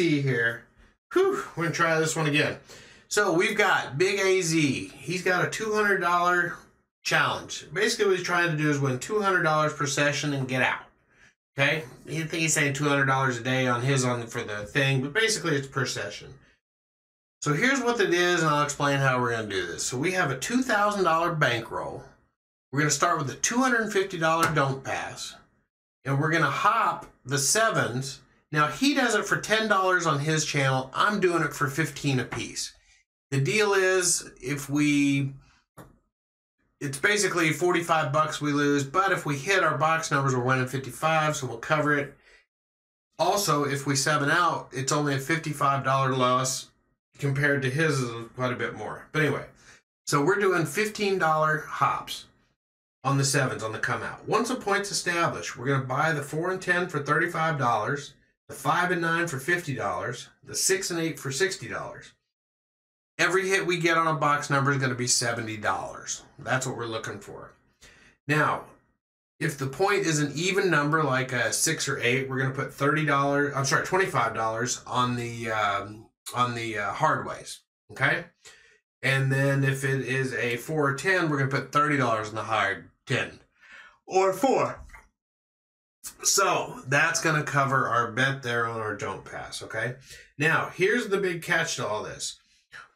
see here, whew, we're gonna try this one again. So we've got Big AZ. He's got a $200 challenge. Basically, what he's trying to do is win $200 per session and get out. Okay, I think he's saying $200 a day on his on for the thing, but basically it's per session. So here's what it is, and I'll explain how we're going to do this. So we have a $2,000 bankroll. We're going to start with a $250 don't pass, and we're going to hop the sevens. Now he does it for $10 on his channel. I'm doing it for 15 a piece. The deal is if we it's basically 45 bucks we lose, but if we hit our box numbers, we're winning 55, so we'll cover it. Also, if we seven out, it's only a $55 loss compared to his is quite a bit more. But anyway, so we're doing $15 hops on the sevens on the come out. Once a point's established, we're going to buy the 4 and 10 for $35, the 5 and 9 for $50, the 6 and 8 for $60. Every hit we get on a box number is going to be $70. That's what we're looking for. Now, if the point is an even number like a 6 or 8, we're going to put $30, I'm sorry, $25 on the um, on the uh, hard ways, okay? And then if it is a 4 or 10, we're going to put $30 on the hard 10 or 4. So that's going to cover our bet there on our don't pass, okay? Now, here's the big catch to all this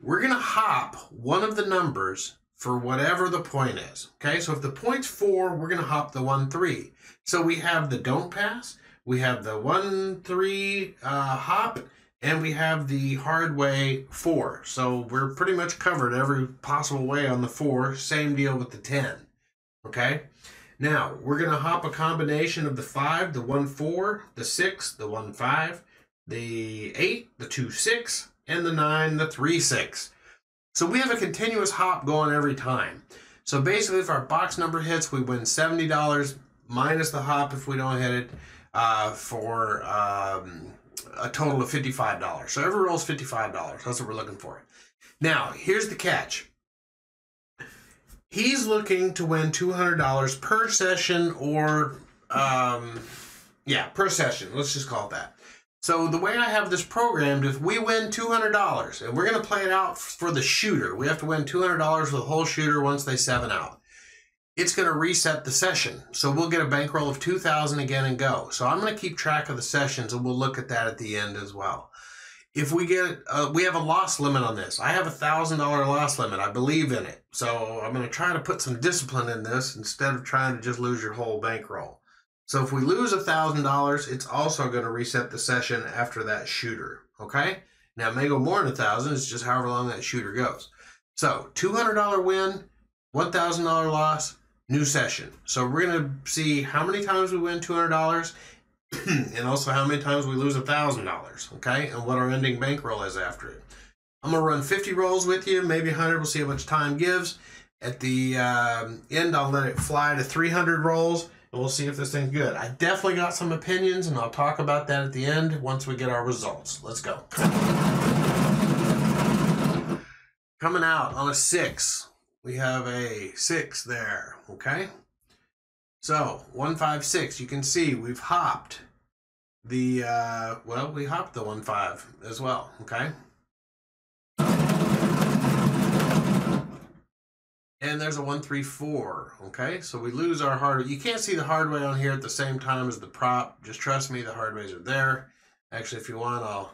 we're going to hop one of the numbers for whatever the point is. Okay, so if the point's four, we're going to hop the one, three. So we have the don't pass, we have the one, three uh, hop, and we have the hard way four. So we're pretty much covered every possible way on the four. Same deal with the 10. Okay, now we're going to hop a combination of the five, the one, four, the six, the one, five, the eight, the two, six, and the 9, the 3, 6. So we have a continuous hop going every time. So basically, if our box number hits, we win $70 minus the hop if we don't hit it uh, for um, a total of $55. So every roll is $55. That's what we're looking for. Now, here's the catch. He's looking to win $200 per session or, um, yeah, per session. Let's just call it that. So the way I have this programmed, if we win $200, and we're going to play it out for the shooter, we have to win $200 for the whole shooter once they seven out. It's going to reset the session. So we'll get a bankroll of 2000 again and go. So I'm going to keep track of the sessions and we'll look at that at the end as well. If we get, uh, we have a loss limit on this. I have a $1,000 loss limit. I believe in it. So I'm going to try to put some discipline in this instead of trying to just lose your whole bankroll. So if we lose a $1,000, it's also going to reset the session after that shooter. Okay? Now, it may go more than a 1000 It's just however long that shooter goes. So $200 win, $1,000 loss, new session. So we're going to see how many times we win $200 and also how many times we lose a $1,000. Okay? And what our ending bankroll is after it. I'm to run 50 rolls with you, maybe 100. We'll see how much time gives. At the um, end, I'll let it fly to 300 rolls and we'll see if this thing's good. I definitely got some opinions, and I'll talk about that at the end once we get our results. Let's go. Coming out on a six, we have a six there, okay? So, 156, you can see we've hopped the, uh, well, we hopped the 1-5 as well, okay? and there's a 134 okay? So we lose our hard you can't see the hard way on here at the same time as the prop. Just trust me the hard ways are there. Actually if you want i'll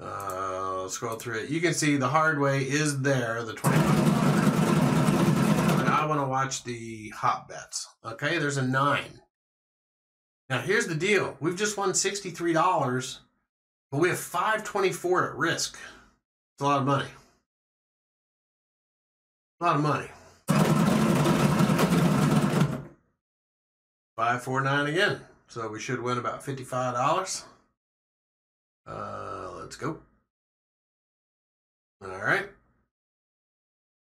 uh, scroll through it. You can see the hard way is there the 25 but i want to watch the hot bets okay there's a nine now here's the deal we've just won $63 but we have 524 at risk it's a lot of money a lot of money 549 again. So we should win about $55. Uh, let's go. All right.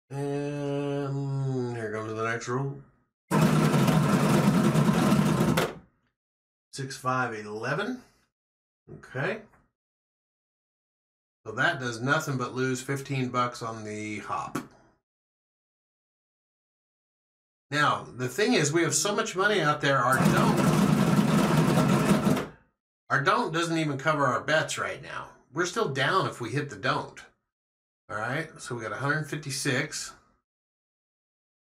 And here comes the next roll. 6511. Okay. So that does nothing but lose 15 bucks on the hop. Now, the thing is, we have so much money out there, our don't. Our don't doesn't even cover our bets right now. We're still down if we hit the don't. All right, so we got 156.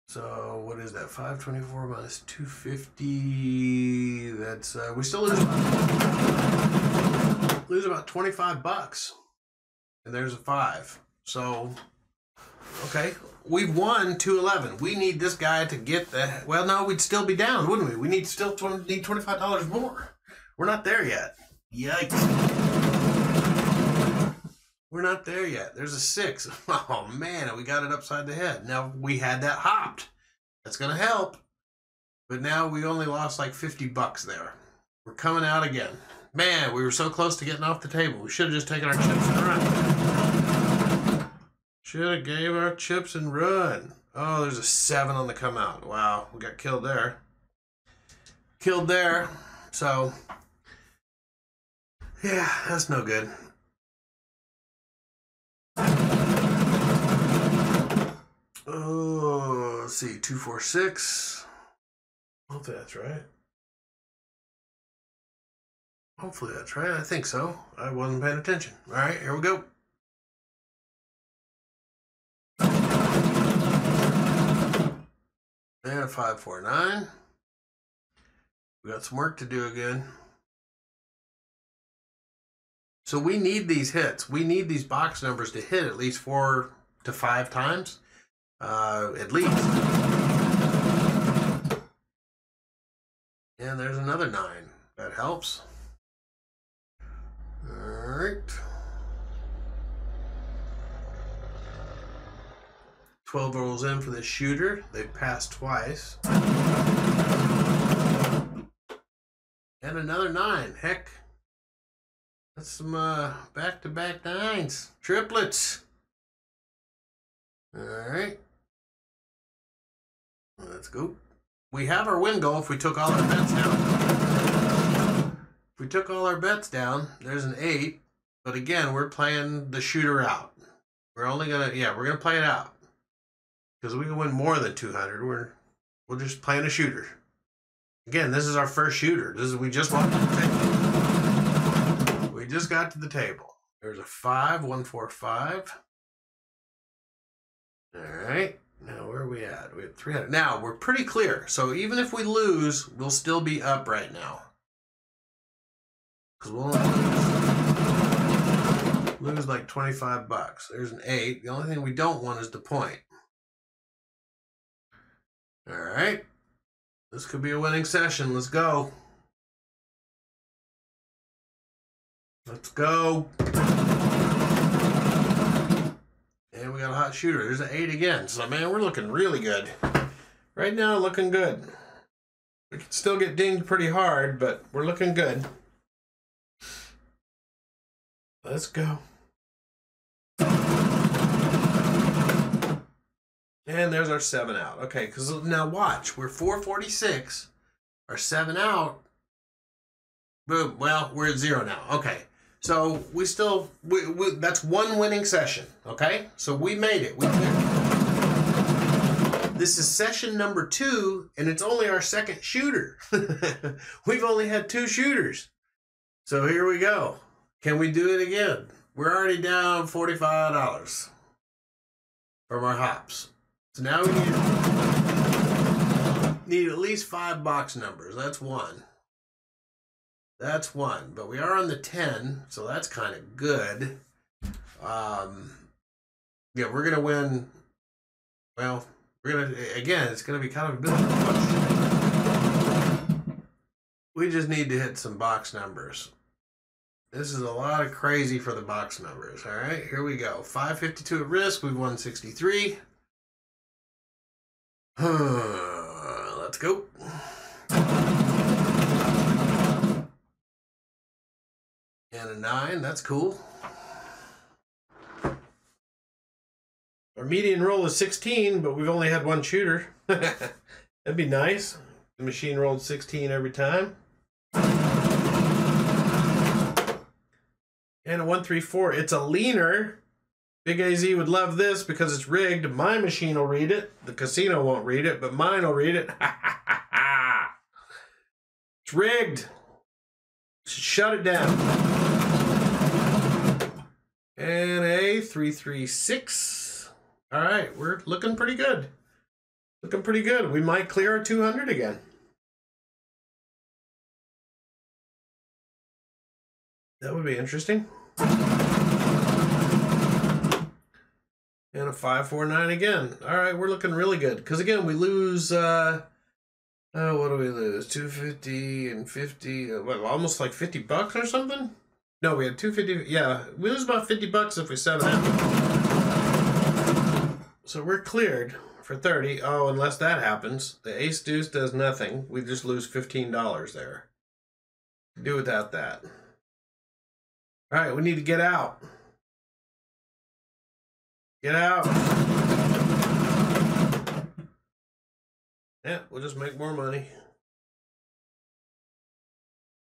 So what is that? 524 minus 250. That's uh, we still lose lose about 25 bucks. And there's a five. So okay, we've won 211. We need this guy to get the. Well, no, we'd still be down, wouldn't we? We need still 20, need 25 dollars more. We're not there yet. Yikes. We're not there yet. There's a six. Oh man, we got it upside the head. Now we had that hopped. That's gonna help. But now we only lost like 50 bucks there. We're coming out again. Man, we were so close to getting off the table. We should have just taken our chips and run. Should have gave our chips and run. Oh, there's a seven on the come out. Wow, we got killed there. Killed there. So, yeah, that's no good. Oh, let's see, 246. Hopefully that's right. Hopefully that's right. I think so. I wasn't paying attention. All right, here we go. And 549. We got some work to do again. So we need these hits. We need these box numbers to hit at least four to five times, uh, at least. And there's another nine. That helps. All right. 12 rolls in for the shooter. They've passed twice. And another nine. Heck, that's some uh, back-to-back nines. Triplets. All right. Let's go. We have our win goal if we took all our bets down. If we took all our bets down, there's an eight. But again, we're playing the shooter out. We're only gonna, yeah, we're gonna play it out because we can win more than 200. We're we're just playing a shooter. Again, this is our first shooter. This is we just walked to the table. We just got to the table. There's a five, one, four, five. All right. Now where are we at? We have 300. Now we're pretty clear. So even if we lose, we'll still be up right now. Because we'll lose, like 25 bucks. There's an eight. The only thing we don't want is the point. All right. This could be a winning session. Let's go. Let's go. We got a hot shooter. There's an eight again. So, man, we're looking really good. Right now, looking good. We can still get dinged pretty hard, but we're looking good. Let's go. And there's our seven out. Okay, because now watch, we're 446. Our seven out. Boom. Well, we're at zero now. Okay. So we still, we, we, that's one winning session. Okay. So we made it. We did. This is session number two, and it's only our second shooter. We've only had two shooters. So here we go. Can we do it again? We're already down $45 from our hops. So now we need, need at least five box numbers. That's one. That's one. But we are on the 10, so that's kind of good. Um, yeah, we're going to win. Well, we're going to, again, it's going to be kind of a bit. We just need to hit some box numbers. This is a lot of crazy for the box numbers. All right, here we go. 552 at risk. We've won 63. Let's go. And a nine, that's cool. Our median roll is 16, but we've only had one shooter. That'd be nice. The machine rolled 16 every time. And a 134. It's a leaner. Big AZ would love this because it's rigged. My machine will read it. The casino won't read it, but mine will read it. it's rigged. Shut it down. 336. All right, we're looking pretty good. Looking pretty good. We might clear our 200 again. That would be interesting. And a 549 again. All right, we're looking really good. Because again, we lose, uh, uh, what do we lose? 250 and 50, uh, what, almost like 50 bucks or something? No, we had 250. Yeah, we lose about 50 bucks if we seven out. So we're cleared for 30. Oh, unless that happens. The ace deuce does nothing. We just lose $15 there. Do without that. All right, we need to get out. Get out. Yeah, we'll just make more money.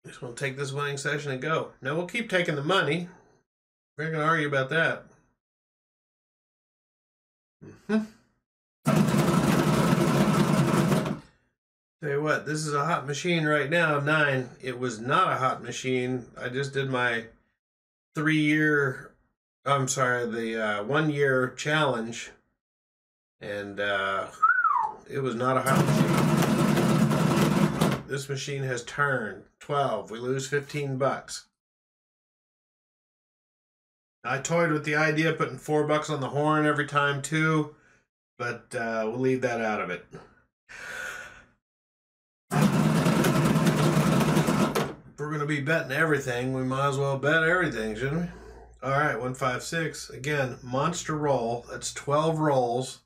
Just want to take this winning session and go. Now we'll keep taking the money. We're not going to argue about that. Mm-hmm. Tell you what, this is a hot machine right now, nine. It was not a hot machine. I just did my three year, I'm sorry, the uh, one year challenge. And uh, it was not a hot machine. This machine has turned 12. We lose 15 bucks. I toyed with the idea of putting four bucks on the horn every time too, but uh, we'll leave that out of it. If we're going to be betting everything, we might as well bet everything, shouldn't we? All right, 156. Again, monster roll. That's 12 rolls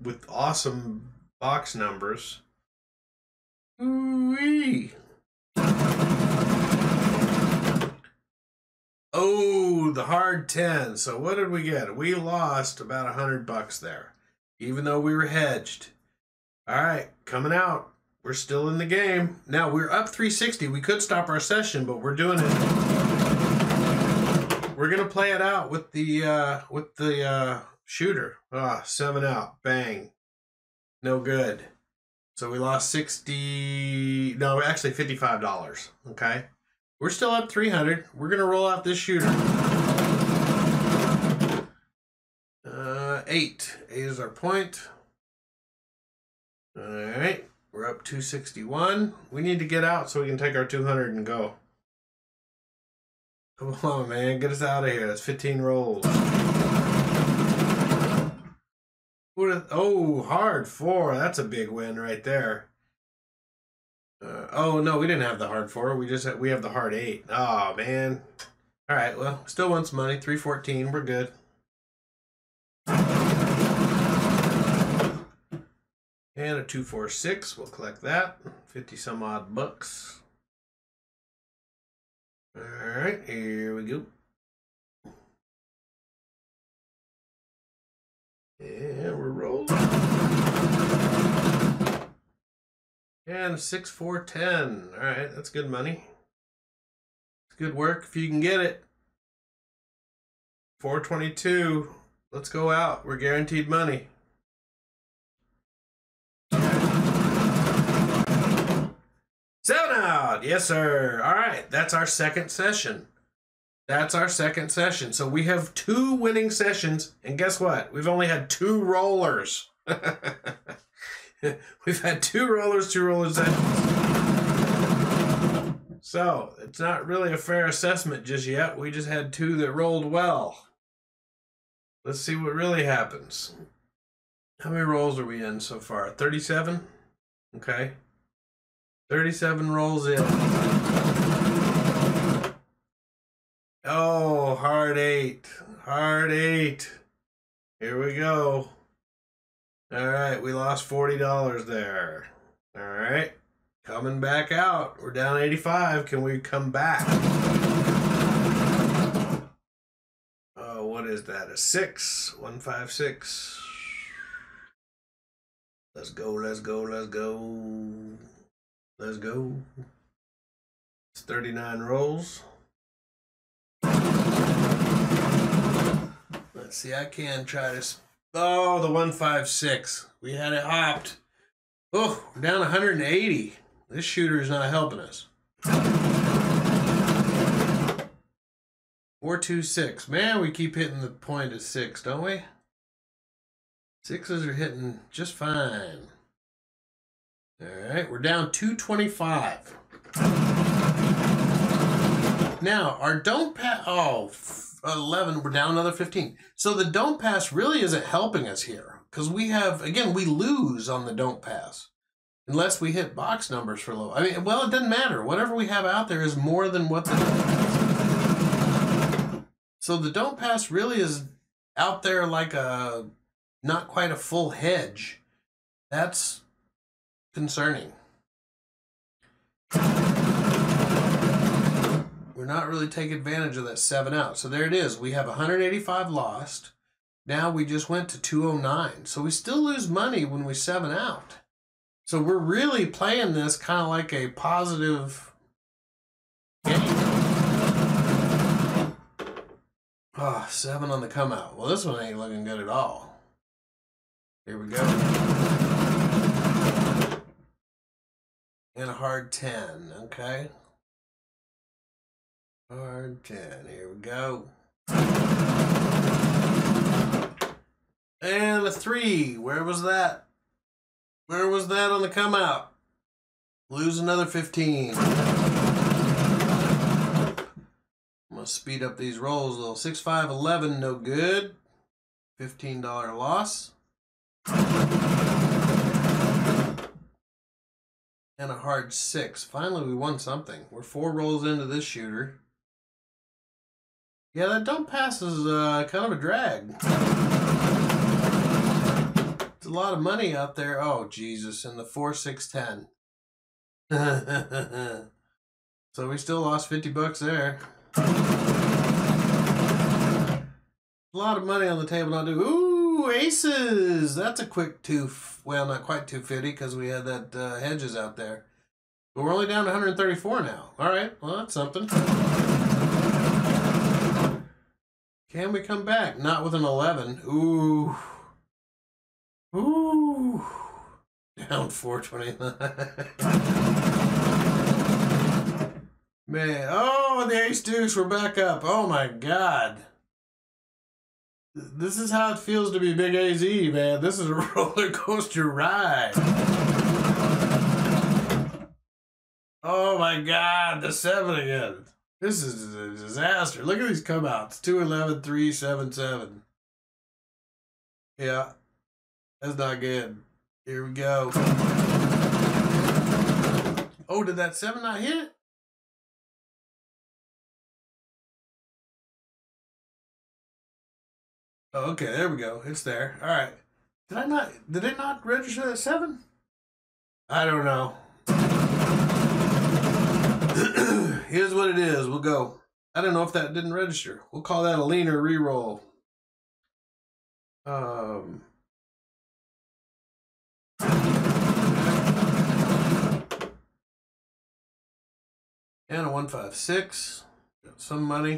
with awesome box numbers. Ooh-wee. Oh, the hard 10. So what did we get? We lost about a 100 bucks there, even though we were hedged. All right, coming out. We're still in the game. Now, we're up 360. We could stop our session, but we're doing it. We're going to play it out with the uh with the uh shooter. Ah, 7 out. Bang. No good. So we lost 60 no, actually $55, okay? We're still up 300. We're going to roll out this shooter. Uh, eight. Eight is our point. All right. We're up 261. We need to get out so we can take our 200 and go. Come on, man. Get us out of here. That's 15 rolls. Oh, hard four. That's a big win right there. Uh, oh no, we didn't have the hard four. We just had, we have the hard eight. Oh man. All right. Well, still wants money. Three fourteen. We're good. And a two four six. We'll collect that. Fifty some odd bucks. All right. Here we go. And we're rolling. And six four ten. All right, that's good money. It's good work if you can get it. Four twenty two. Let's go out. We're guaranteed money. Seven out. Yes, sir. All right. That's our second session. That's our second session. So we have two winning sessions. And guess what? We've only had two rollers. We've had two rollers, two rollers. So it's not really a fair assessment just yet. We just had two that rolled well. Let's see what really happens. How many rolls are we in so far? 37? Okay. 37 rolls in. Oh, hard eight. Hard eight. Here we go. All right, we lost $40 there. All right, coming back out. We're down 85. Can we come back? Oh, what is that? A six? One, five, six. Let's go, let's go, let's go. Let's go. It's 39 rolls. Let's see, I can try this Oh, the 156. We had it hopped. Oh, down 180. This shooter is not helping us. Four two six. Man, we keep hitting the point at six, don't we? Sixes are hitting just fine. All right, we're down 225. Now, our don't pass, oh, 11, we're down another 15. So the don't pass really isn't helping us here because we have, again, we lose on the don't pass unless we hit box numbers for low. I mean, well, it doesn't matter. Whatever we have out there is more than what the. So the don't pass really is out there like a not quite a full hedge. That's concerning. Not really taking advantage of that seven out. So there it is. We have 185 lost. Now we just went to 209. So we still lose money when we seven out. So we're really playing this kind of like a positive game. Oh, seven on the come out. Well, this one ain't looking good at all. Here we go. And a hard 10, okay? Hard 10, here we go. And a 3, where was that? Where was that on the come out? Lose another 15. I'm speed up these rolls a little. 6, 5, 11, no good. $15 loss. And a hard 6. Finally, we won something. We're four rolls into this shooter. Yeah, that don't pass is uh, kind of a drag. It's a lot of money out there. Oh, Jesus. in the 4, 6, 10. so we still lost 50 bucks there. A lot of money on the table not do. Ooh, aces! That's a quick two. Well, not quite 250 because we had that uh, hedges out there. But we're only down to 134 now. All right, well, that's something. Can we come back? Not with an 11. Ooh. Ooh. Down 429. Man. Oh, the ace deuce. We're back up. Oh, my God. This is how it feels to be Big AZ, man. This is a roller coaster ride. Oh, my God. The seven again. This is a disaster. Look at these come outs 211, 3, 7, 7. Yeah, that's not good. Here we go. Oh, did that 7 not hit? Oh, okay, there we go. It's there. All right. Did I not? Did it not register that seven? I don't know. Here's what it is. We'll go. I don't know if that didn't register. We'll call that a leaner reroll. Um. And a 156. Got some money.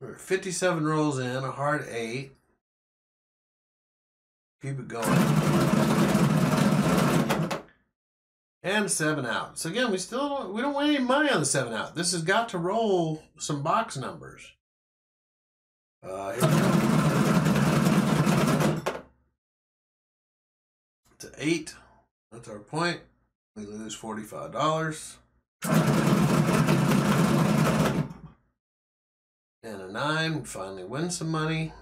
We're 57 rolls in, a hard 8. Keep it going. And 7 out. So again, we still don't, we don't win any money on the 7 out. This has got to roll some box numbers. Uh, here we go. To 8. That's our point. We lose $45. And a 9. Finally win some money.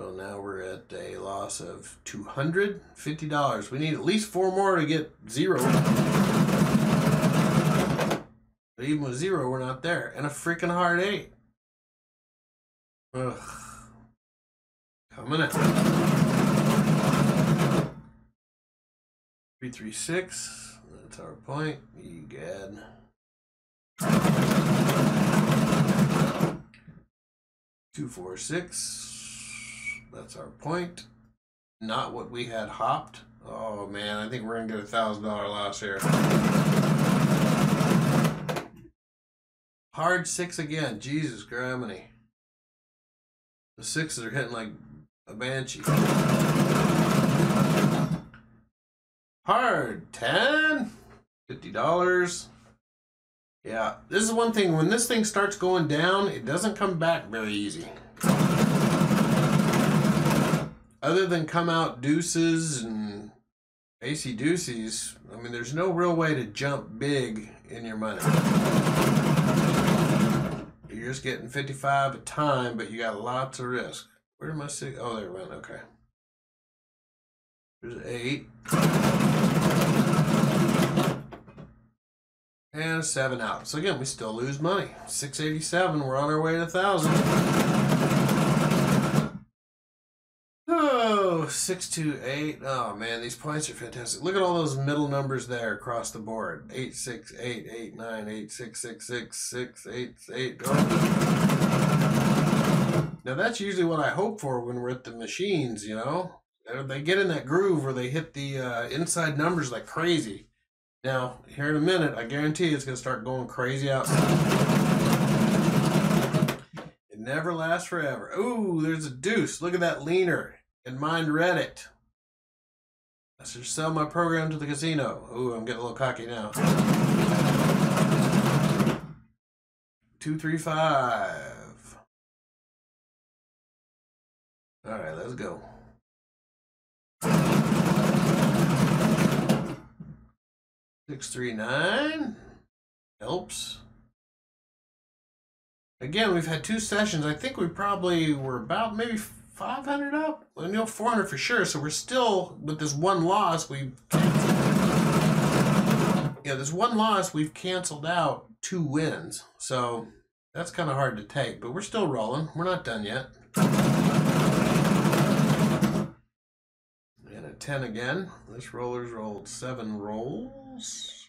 So now we're at a loss of $250. We need at least four more to get zero. But even with zero, we're not there. And a freaking hard 8. Ugh. Coming out. 336. That's our point. Egad. Two four six. That's our point. Not what we had hopped. Oh man, I think we're gonna get a thousand dollar loss here. Hard six again. Jesus Grammy. The sixes are hitting like a banshee. Hard 10. Fifty dollars. Yeah, this is one thing. When this thing starts going down, it doesn't come back very easy. Other than come out deuces and ace deuces, I mean, there's no real way to jump big in your money. You're just getting 55 a time, but you got lots of risk. Where am I six? Oh, there it went. Okay. There's eight. And seven out. So again, we still lose money. 687. We're on our way to 1,000. Oh, 628. Oh, man, these points are fantastic. Look at all those middle numbers there across the board. 868, 89, 8666, 688. Oh. Now, that's usually what I hope for when we're at the machines, you know? They get in that groove where they hit the uh, inside numbers like crazy. Now, here in a minute, I guarantee it's going to start going crazy outside. It never lasts forever. Ooh, there's a deuce. Look at that leaner. And mine read it. I should sell my program to the casino. Ooh, I'm getting a little cocky now. Two, three, five. All right, let's go. Six three nine helps. Again, we've had two sessions. I think we probably were about maybe 500 up. Well, know, 400 for sure. So we're still with this one loss. We yeah, this one loss we've canceled out two wins. So that's kind of hard to take, but we're still rolling. We're not done yet. And a 10 again. This roller's rolled seven rolls.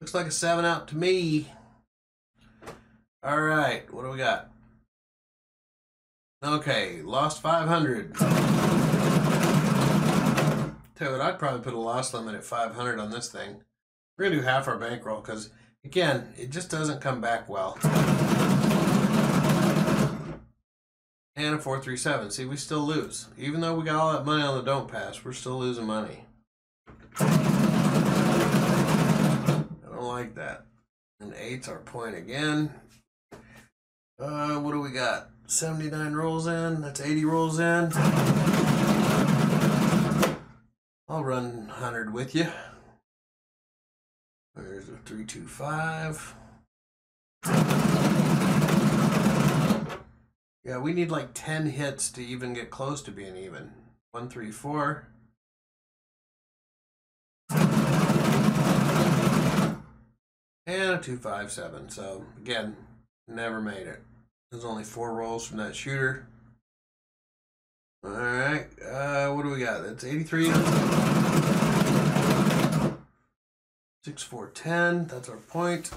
Looks like a seven out to me. All right, what do we got? Okay, lost 500. Tell you what, I'd probably put a loss limit at 500 on this thing. We're going to do half our bankroll because, again, it just doesn't come back well. And a 437. See, we still lose. Even though we got all that money on the don't pass, we're still losing money. Like that. And eight's our point again. Uh, what do we got? 79 rolls in. That's 80 rolls in. I'll run 100 with you. There's a 325. Yeah, we need like 10 hits to even get close to being even. 134. And a 257. So, again, never made it. There's only four rolls from that shooter. All right. Uh, what do we got? That's 83. 6, 4, 10. That's our point.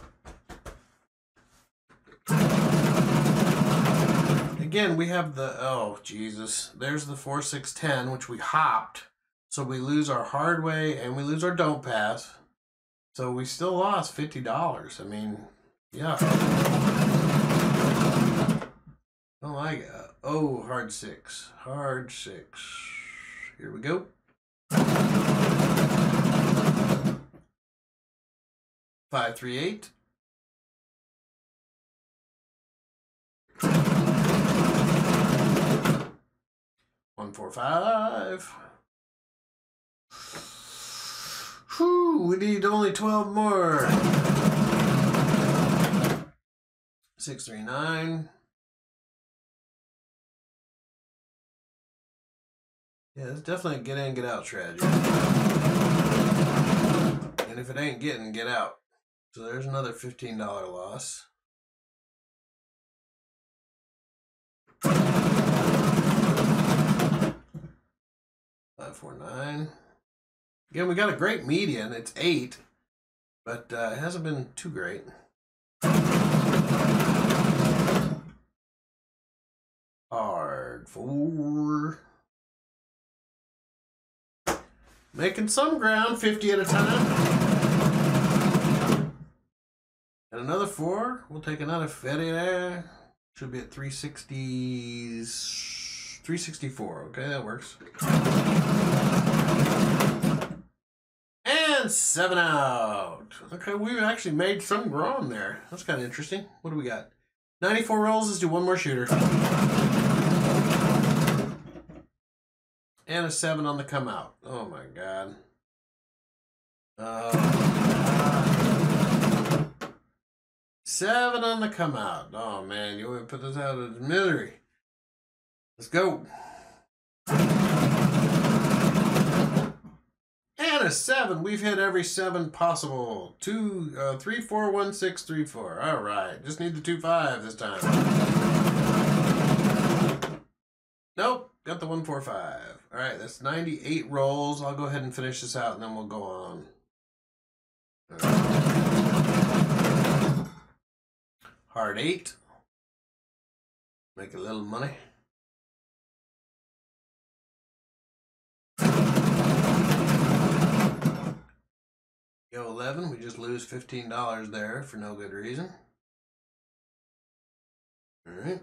Again, we have the, oh, Jesus. There's the 4, 6, 10, which we hopped. So we lose our hard way and we lose our don't pass. So we still lost $50. I mean, yeah. Oh my god. Oh, hard six. Hard six. Here we go. Five, three, eight. One, four, five. Whew, we need only 12 more. Six, three, nine. Yeah, it's definitely a get in, get out strategy. And if it ain't getting, get out. So there's another $15 loss. Five, four, nine. Again, we got a great median. It's eight, but uh, it hasn't been too great. Hard four. Making some ground, 50 at a time. And another four. We'll take another 50 there. Should be at 360s. 364. Okay, that works. Seven out. Okay, we've actually made some ground there. That's kind of interesting. What do we got? 94 rolls. Let's do one more shooter. And a seven on the come out. Oh my god. Uh, seven on the come out. Oh man, you want to put this out of misery. Let's go. A seven. We've hit every seven possible. Two, uh, three, four, one, six, three, four. All right. Just need the two five this time. Nope. Got the one, four, five. All right. That's 98 rolls. I'll go ahead and finish this out and then we'll go on. Hard eight. Make a little money. Go 11, we just lose $15 there for no good reason. All right.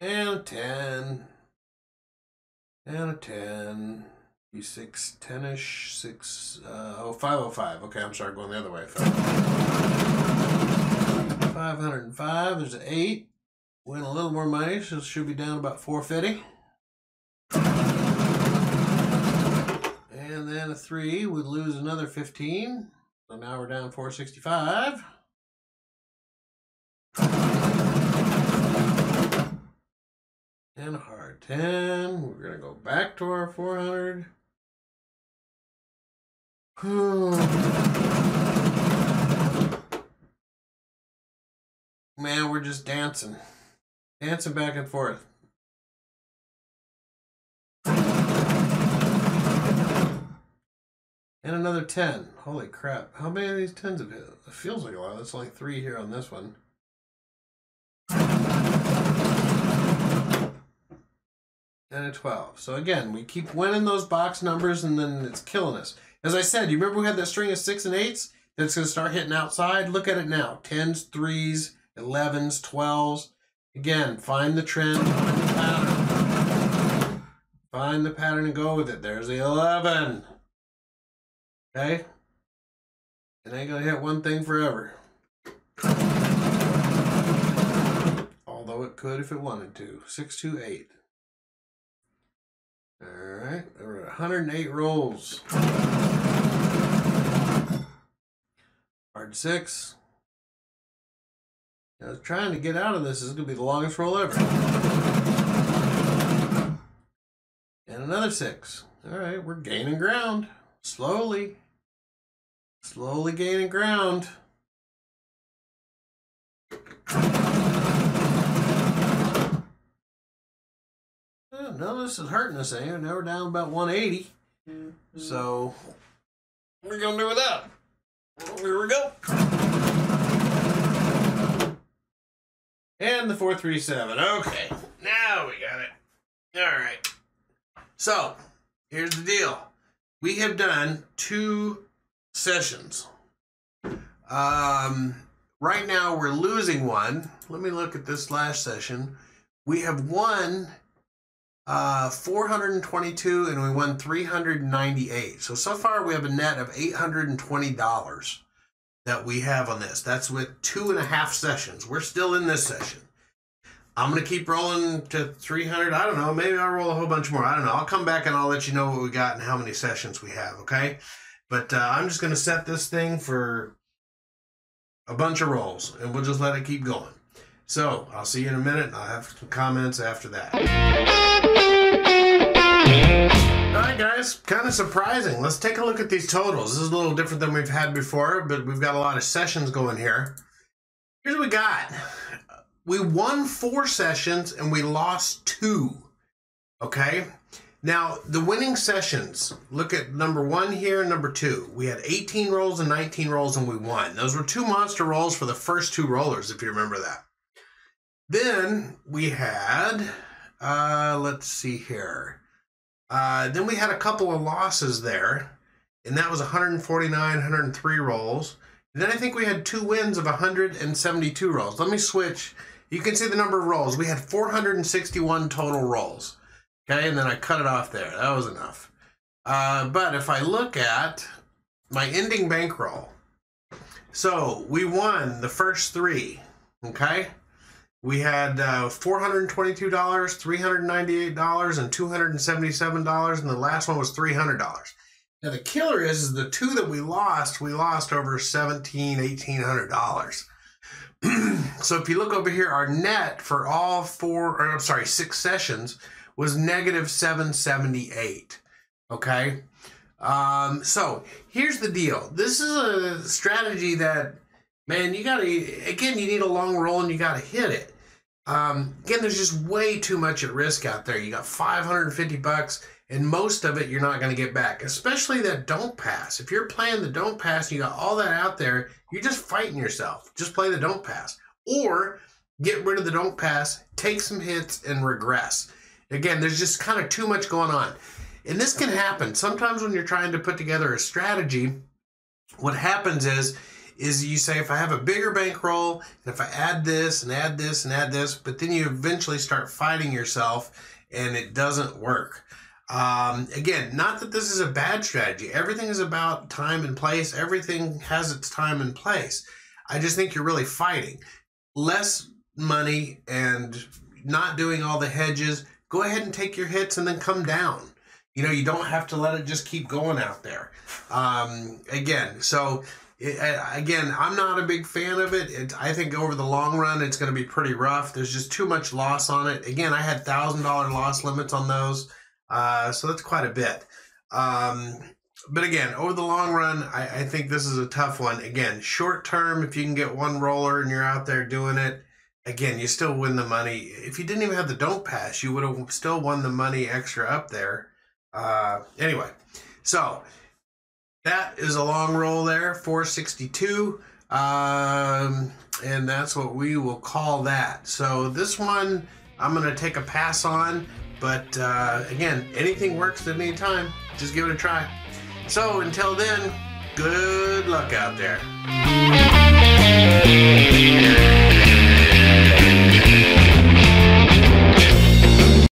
And a 10. And a 10. E6, 10 ish, 6, uh, oh, 505. Okay, I'm sorry, going the other way. 505, there's an 8. Win a little more money, so it should be down about 450. And then a 3 would lose another 15. So now we're down 465. And a hard 10. We're going to go back to our 400. Man, we're just dancing. Dancing back and forth. And another 10. Holy crap. How many of these 10s have hit? It feels like a lot. That's only three here on this one. And a 12. So again, we keep winning those box numbers and then it's killing us. As I said, you remember we had that string of 6 and 8s that's going to start hitting outside? Look at it now. 10s, 3s, 11s, 12s. Again, find the trend, find the pattern. Find the pattern and go with it. There's the 11. Okay? It ain't to hit one thing forever. Although it could if it wanted to. 628. All right, there were 108 rolls. Hard six. I was trying to get out of this. Is going to be the longest roll ever. And another six. All right, we're gaining ground. Slowly. Slowly gaining ground. Of this is hurting us any. Now we're down about 180. Mm-hmm. So, we're going to do with that. Here we go. And the 437. Okay, now we got it. All right. So, here's the deal. We have done two sessions. Um, right now we're losing one. Let me look at this last session. We have won uh, 422 and we won 398. So, so far we have a net of $820 that we have on this. That's with two and a half sessions. We're still in this session. I'm going to keep rolling to 300. I don't know. Maybe I'll roll a whole bunch more. I don't know. I'll come back and I'll let you know what we got and how many sessions we have. Okay. But uh, I'm just going to set this thing for a bunch of rolls and we'll just let it keep going. So I'll see you in a minute. and I'll have some comments after that. All right, guys, kind of surprising. Let's take a look at these totals. This is a little different than we've had before, but we've got a lot of sessions going here. Here's what we got. We won four sessions and we lost two. Okay. Now, the winning sessions, look at number one here and number two. We had 18 rolls and 19 rolls and we won. Those were two monster rolls for the first two rollers, if you remember that. Then we had, uh, let's see here. Uh, then we had a couple of losses there, and that was 149, 103 rolls. And then I think we had two wins of 172 rolls. Let me switch you can see the number of rolls. We had 461 total rolls. Okay, and then I cut it off there. That was enough. Uh, but if I look at my ending bankroll, so we won the first three. Okay, we had uh, $422, $398, and $277, and the last one was $300. Now the killer is, is the two that we lost, we lost over $1,700, $1,800. so if you look over here, our net for all four, or I'm sorry, six sessions was negative 778. Okay. Um, so here's the deal. This is a strategy that, man, you gotta, again, you need a long roll and you gotta hit it. Um, again, there's just way too much at risk out there. You got 550 bucks and most of it you're not going to get back, especially that don't pass. If you're playing the don't pass and you got all that out there, you're just fighting yourself. Just play the don't pass. Or get rid of the don't pass, take some hits, and regress. Again, there's just kind of too much going on. And this can happen. Sometimes when you're trying to put together a strategy, what happens is is you say if I have a bigger bankroll and if I add this and add this and add this, but then you eventually start fighting yourself and it doesn't work. Um, again, not that this is a bad strategy. Everything is about time and place. Everything has its time and place. I just think you're really fighting. Less money and not doing all the hedges. Go ahead and take your hits and then come down. You know, you don't have to let it just keep going out there. Um, again, so it, again, I'm not a big fan of it. it. I think over the long run, it's going to be pretty rough. There's just too much loss on it. Again, I had thousand dollar loss limits on those. Uh, so that's quite a bit. Um, but again, over the long run, I, I, think this is a tough one. Again, short term, if you can get one roller and you're out there doing it, again, you still win the money. If you didn't even have the don't pass, you would have still won the money extra up there. Uh, anyway, so that is a long roll there, 462. Um, and that's what we will call that. So this one, I'm going to take a pass on. But uh, again, anything works at any time. Just give it a try. So until then, good luck out there.